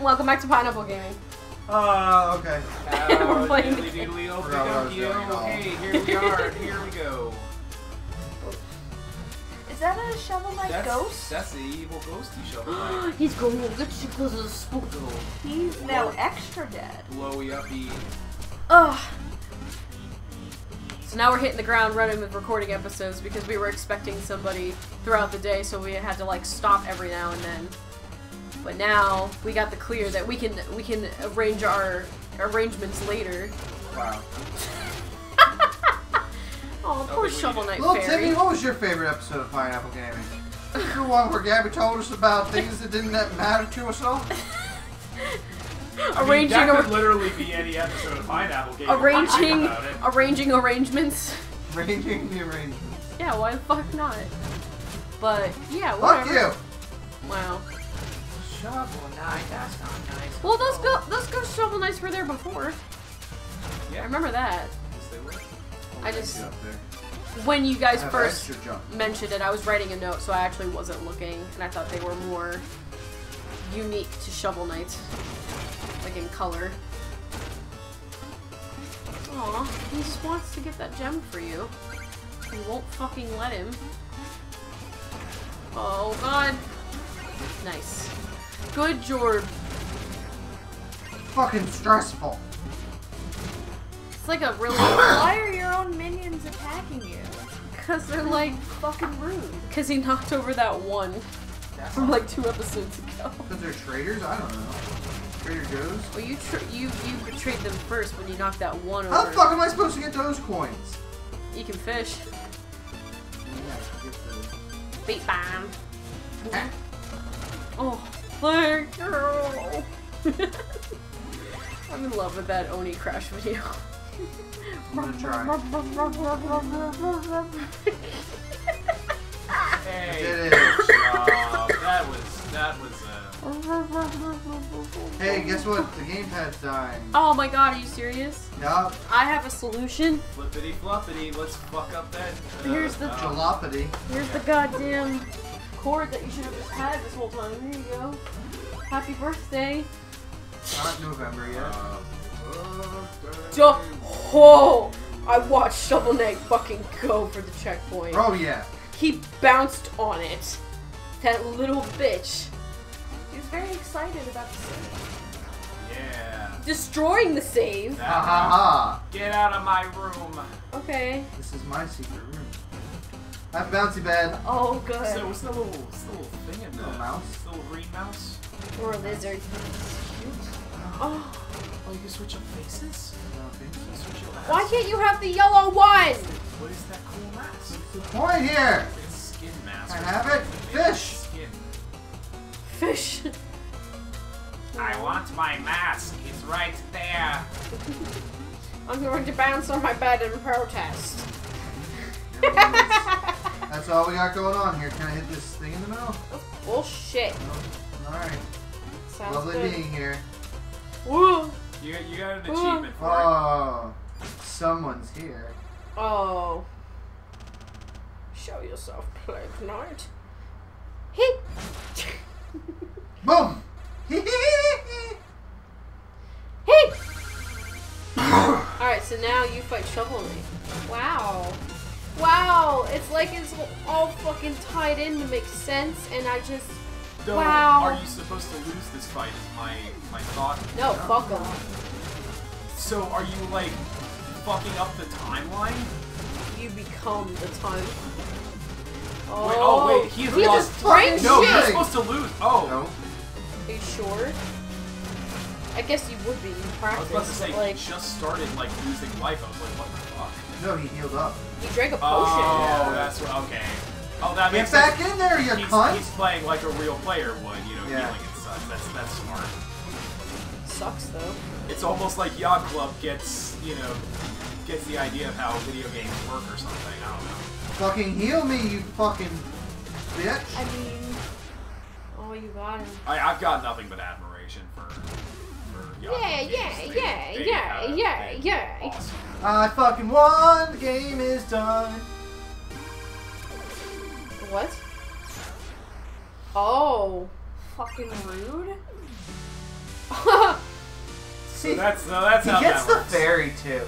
Welcome back to Pineapple Gaming. Uh, okay. We're playing the diddly game. diddly, oh, Forgot what I was Pinocchio. doing at all. Hey, here we are. Here we go. Is that a Shovel Knight That's, ghost? That's the evil ghosty shovel knight. He's going to get you because of spook. Little He's now extra dead. blowy uppy. Ugh. So now we're hitting the ground running with recording episodes because we were expecting somebody throughout the day, so we had to like stop every now and then. But now we got the clear that we can we can arrange our arrangements later. Wow. Oh, poor we Shovel need- Knight Little Fairy. Timmy, what was your favorite episode of Pineapple Gaming? The one where Gabby told us about things that didn't matter to us at all? I mean, Arranging that a- could literally be any episode of Pineapple Game. Arranging arranging arrangements. Arranging the arrangements. Yeah, why the fuck not? But yeah, whatever. Fuck whatever. you! Wow. Shovel knight, that's not nice. Well, those go those ghost shovel knights were there before. Yeah. I remember that. yes, they were. I just up there. when you guys first mentioned it, I was writing a note, so I actually wasn't looking, and I thought they were more unique to Shovel Knight, like in color. Aw, he just wants to get that gem for you. You won't fucking let him. Oh god. Nice. Good Jorb. Fucking stressful. It's like a really Why are your own minions attacking you? because they're like Fucking rude. because he knocked over that one from like two episodes ago. Because they're traitors? I don't know. Trader Joe's? Well, you tr- you you betrayed them first when you knocked that one over. How the fuck am I supposed to get those coins? You can fish. Yeah, I get the- Beat bomb. Eh? Oh, thank you. I'm in love with that Oni crash video. I'm gonna try. Hey, Did it. uh, that was that was. Hey, guess what? The gamepad's dying. oh my god, are you serious? Yup. I have a solution. flippity floppity. Let's fuck up that. Uh, Here's the uh, Jalopity. Here's the goddamn cord that you should have just had this whole time. Here you go. Happy birthday. Not November yet. uh, Jo- oh, I watched Shovel Knight fucking go for the checkpoint. Oh yeah. He bounced on it. That little bitch. He was very excited about the scene. Yeah. Destroying the save. Ha ha ha. Get out of my room. Okay. This is my secret room. I have a bouncy bed. Oh, good. So what's the little, what's the little thing in the Little mouse? the little green mouse? or a lizard. Oh, Oh, you can switch up faces. You switch your why can't you have the yellow one? What is that cool mask? The point here. It's skin mask. I have it. Made out of Fish. Skin. Fish. I want my mask. It's right there. I'm going to bounce on my bed and protest. That's all we got going on here. Can I hit this thing in the middle? Oh, Bullshit. Oh, Alright. Sounds Lovely good. being here. Woo. You, you got an Ooh. achievement for it. Oh. Someone's here. Oh. Show yourself, Plague Knight. He. Boom! He. Alright, so now you fight Shovel Knight. Wow. Wow, it's like it's all fucking tied in to make sense, and I just. Though, Wow. Are you supposed to lose this fight? Is my my thought. No, fuck him. So are you like fucking up the timeline? You become the time. Oh, Wait, oh, wait, he's he oh. lost- just drank No, No, shit. you're supposed to lose. Oh, No. Are you sure? I guess you would be in I was practice, about to say like he just started like losing life. I was like, what the fuck? No, he healed up. he drank a oh, potion. Oh, Yeah. that's what. Okay. Oh, that Get makes back sense. in there, you He's, cunt! he's playing like a real player would, you know, Yeah. healing and such. That's that's smart. Sucks though. It's almost like Yacht Club gets, you know, gets the idea of how video games work or something. I don't know. Fucking heal me, you fucking bitch. I mean, Oh, you got him. I, I've got nothing but admiration for. for Yahoo Yeah, games. yeah, They- yeah, they yeah, have yeah, been yeah. Awesome. I fucking won. The game is done. What? Oh. fucking rude. So that's so that's he how gets that the fairy too.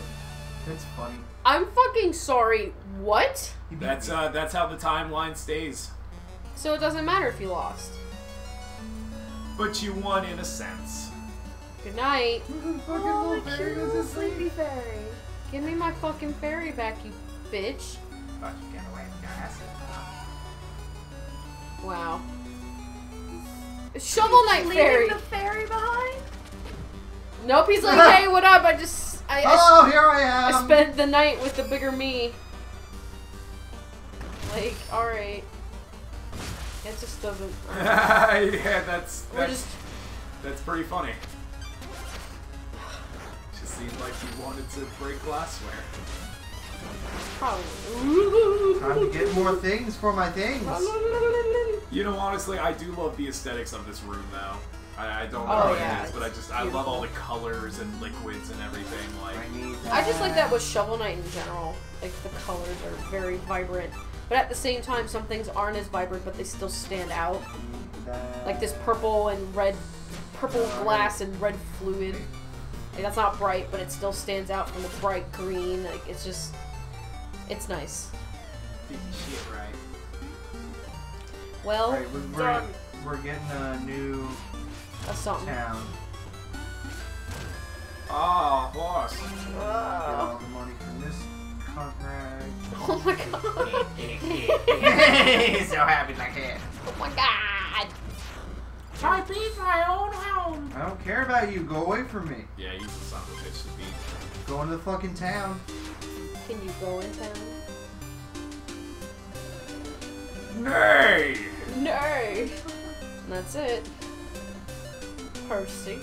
That's funny. I'm fucking sorry. What? That's uh that's how the timeline stays. So it doesn't matter if you lost. But you won in a sense. Good night. Fucking Oh, little the fairy cute little does this thing. sleepy fairy. Give me my fucking fairy back, you bitch. But you get away, guys. Wow. Shovel Knight Leaving Fairy. the fairy behind? Nope, he's like, hey, what up? I just, I, I, Oh, here I am. I spent the night with the bigger me. Like, alright. It just doesn't. yeah, that's We're that's, just. that's pretty funny. Just seemed like you wanted to break glassware. Probably. Time to get more things for my things. You know, honestly, I do love the aesthetics of this room, though. I, I don't know Oh, what yeah, it is, but I it's just I love all the colors and liquids and everything. Like, I I just like that with Shovel Knight in general. Like, the colors are very vibrant. But at the same time, some things aren't as vibrant, but they still stand out. Like this purple and red, purple glass and red fluid. Like that's not bright, but it still stands out from the bright green. Like it's just, it's nice. did right. Well, Alright, we're, we're, done. we're getting a new town. Ah, boss. Oh, the money from this cunt rag. oh my god. He's so happy like that. oh my god. I beat my own home. I don't care about you. Go away from me. Yeah, he's a son of a bitch to beat. Go into the fucking town. Can you go in town? Nay! No. And that's it. Percy.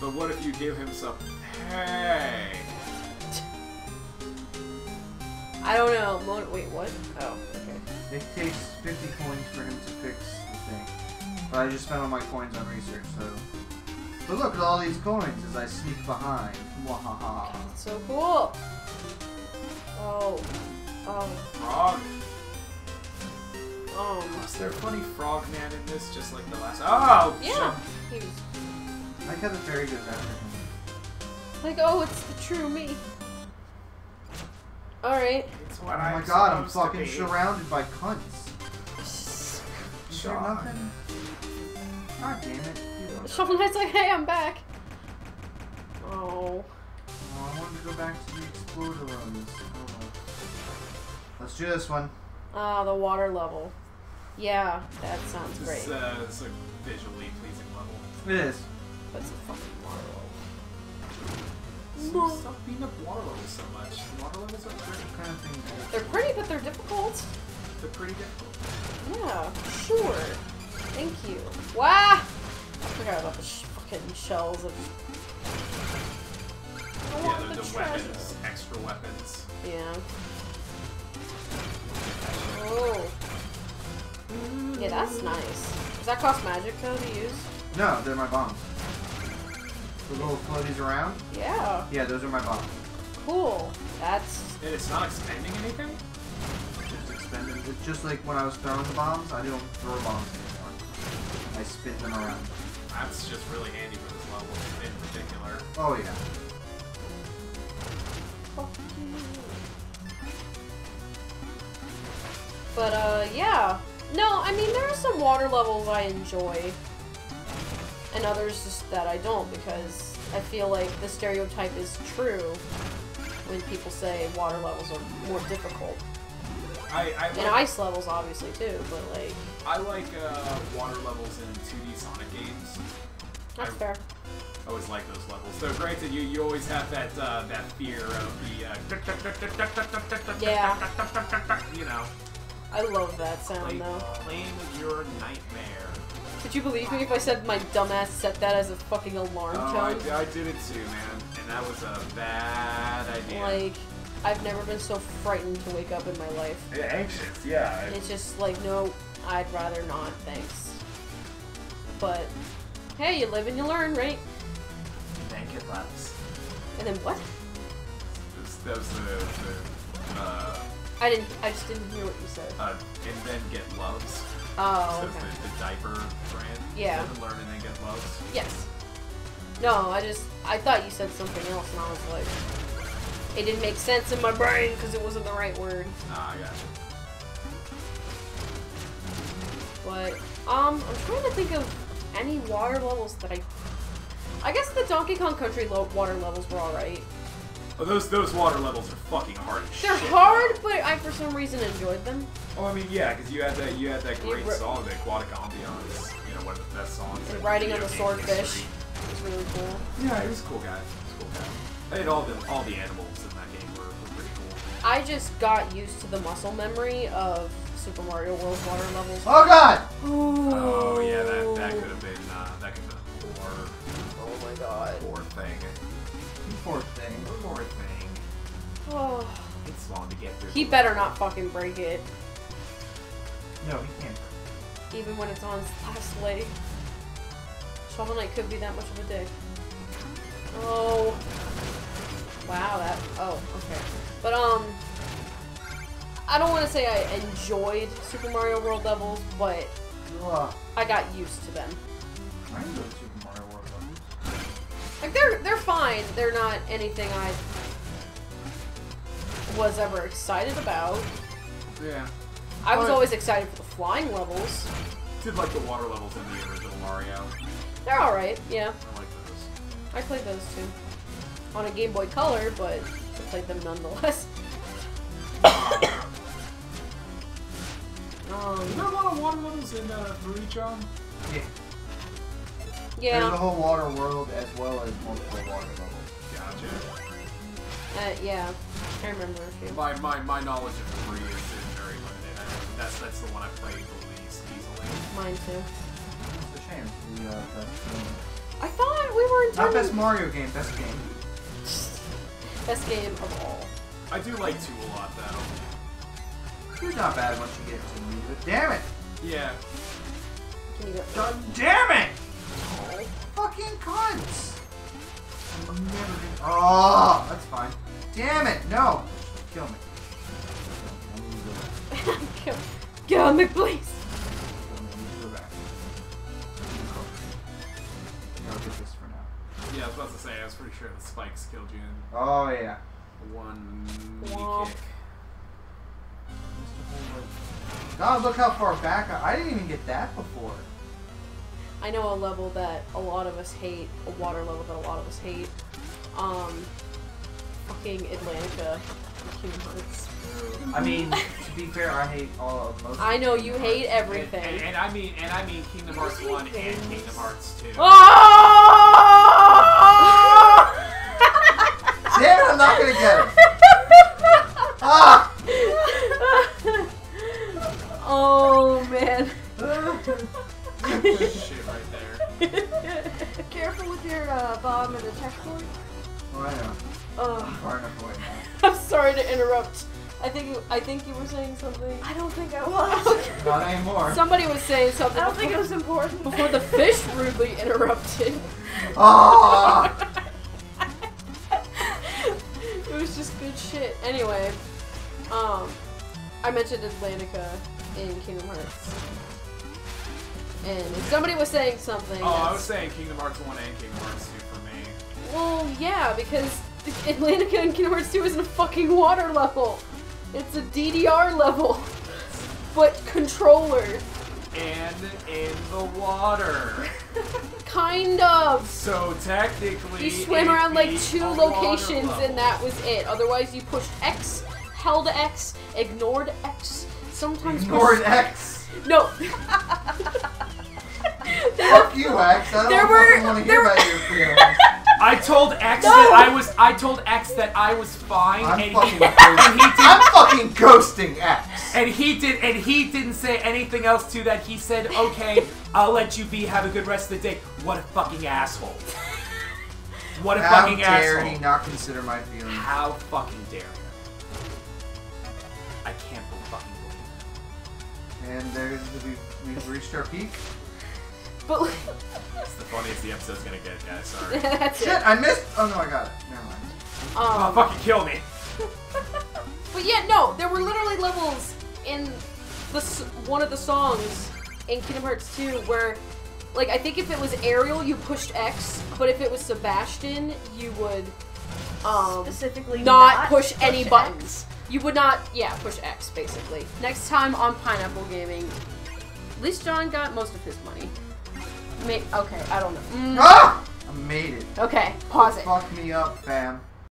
But what if you give him some? Hey. I don't know. Wait, what? Oh, okay. It takes 50 coins for him to fix the thing. But I just spent all my coins on research, so. But look at all these coins as I sneak behind. Wahaha. So cool. Oh. Oh. Frog. Um. Was there a funny frog man in this, just like the last? Oh. Yeah. He was I like how the fairy goes after him. like, oh, it's the true me. Alright. It's Oh what my I'm god, I'm fucking surrounded by cunts. Is there nothing? God damn it. You don't know. Shovel Knight's like, hey, I'm back. Oh. Oh, I wanted to go back to the exploder rooms. Oh. Let's do this one. Ah, the water level. Yeah, that sounds This, great. uh, this is a visually pleasing level. It is. That's a fucking water So No. Stop beating up water levels so much. Water levels are pretty. What kind of thing. They're pretty, but they're difficult. They're pretty difficult. Yeah, sure. Thank you. Wow! I forgot about the sh- fucking shells of. I Yeah, want they're the, the weapons, extra weapons. Yeah. Oh. Yeah, that's nice. Does that cost magic though to use? No, they're my bombs. The little floaties around? Yeah. Yeah, those are my bombs. Cool. That's And it's not expending anything? Just expend them. It's just like when I was throwing the bombs, I don't throw bombs anymore. I spin them around. That's just really handy for this level in particular. Oh yeah. But uh, yeah. No, I mean there are some water levels I enjoy, and others just that I don't because I feel like the stereotype is true when people say water levels are more difficult. I I And like, ice levels obviously too, but like I like uh, water levels in 2D Sonic games. that's I- fair. I always like those levels. So granted, you you always have that uh, that fear of the uh, Yeah. you know I love that play, sound though. playing with your nightmare. Could you believe me if I said my dumbass set that as a fucking alarm Oh, I, tone? I did it too, man. And that was a bad idea. Like, I've never been so frightened to wake up in my life. Yeah, anxious, yeah. It's just like, no, I'd rather not, thanks. But, hey, you live and you learn, right? Naked Luvs. And then what? That was the, the uh, I didn't, I just didn't hear what you said. uh, and then get Luvs. Oh, so okay. the, the diaper brand. Yeah. Live and learn and then get Luvs. Yes. No, I just, I thought you said something else and I was like, it didn't make sense in my brain because it wasn't the right word. Ah, I got But, um, I'm trying to think of any water levels that I. I guess the Donkey Kong Country lo- water levels were alright. Oh, those those water levels are fucking hard as They're shit. hard, but I for some reason enjoyed them. Oh, I mean, yeah, because you had that you had that great song, the Aquatic Ambiance. You know, one of the best songs. And riding on the swordfish. history. It was really cool. Yeah, it was cool guy. He was a cool guy. And all the all the animals I just got used to the muscle memory of Super Mario World water levels. Oh god! Oh yeah, that that could have been uh, that could have been a poor Oh my god. poor thing. Poor thing. Poor thing. Oh. It's long to get through. He better not fucking break it, No, he can't. even when it's on his last leg. Shovel Knight could be that much of a dick. Oh. Wow, that. Oh, okay. But, um. I don't want to say I enjoyed Super Mario World levels, but Ugh. I got used to them. I enjoy Super Mario World levels. Like they're they're fine. They're not anything I was ever excited about. Yeah. I was But- always excited for the flying levels. Did like the water levels in the original Mario. They're all right. Yeah, I like those. I played those too on a Game Boy Color, but I played them nonetheless. um, Is there a lot of water levels in uh, Marie-chan? Yeah. yeah, There's a whole water world as well as multiple water levels. Gotcha. uh, yeah, I remember a few. My, my, my knowledge of Marie is, is very limited. I, that's that's the one I played the least easily. Mine too. It's a shame. It's the uh, best game. I thought we were Not intending best Mario game, best game. Best game of all. I do like two a lot though. It's not bad once you get to music. Damn it! Yeah. Can you go? God damn it! Oh. Fucking cunts! I'm never gonna- Oh, that's fine. Damn it! No! Kill me. I need to go back. Kill, kill me, please. Yeah, I was about to say, I was pretty sure the spikes killed you in Oh yeah. one Womp. kick. God, look how far back I, I didn't even get that before. I know a level that a lot of us hate, a water level that a lot of us hate. Um, fucking Atlantica. in Kingdom Hearts. I mean, to be fair, I hate all of most. I know you Kingdom hate Hearts. everything. And, and, and I mean, and I mean Kingdom Hearts one and Kingdom Hearts two. Oh! Damn it! I'm not gonna get it. Ah! oh man. Shit right there. Careful with your uh, bomb and the checkpoint. Oh, I know. Oh, I'm far enough away now. I'm sorry to interrupt. I think you, I think you were saying something. I don't think I was. Not anymore. Somebody was saying something. I don't think it was important. before the fish rudely interrupted. Ah! was just good shit. Anyway, um, I mentioned Atlantica in Kingdom Hearts. And if somebody was saying something, Oh, I was saying Kingdom Hearts one and Kingdom Hearts two for me. well, yeah, because Atlantica in Kingdom Hearts 2 isn't a fucking water level. It's a DDR level, but controller, And in the water. kind of. So technically, You swim it'd around like two locations and that was it. Otherwise, you pushed X, held X, ignored X, sometimes Ignored pushed- X. No. Fuck you, X. I don't There were- want to hear were- about your feelings. I told X No! that I was. I told X that I was fine, I'm and, fucking he, and he did. I'm fucking ghosting X. And he did, and he didn't say anything else to that. He said, "Okay, I'll let you be. Have a good rest of the day." What a fucking asshole! What a How fucking dare asshole. he not consider my feelings? How fucking dare him. I can't believe fucking believe And there's we've, we've reached our peak. But it. It's the funniest the episode's gonna get, guys. Sorry. that's Shit, it. I missed. Oh no, I got it. Never mind. oh, Um, fucking kill me. but yeah, no, there were literally levels in the s- one of the songs in Kingdom Hearts 2 where, like, I think if it was Ariel, you pushed X, but if it was Sebastian, you would um, Specifically, not, push, any X. buttons. You would not, yeah, push X basically. Next time on Pineapple Gaming, at least John got most of his money. May- okay, I don't know. Mm, Ah! I made it. okay, pause it. Fuck me up, fam.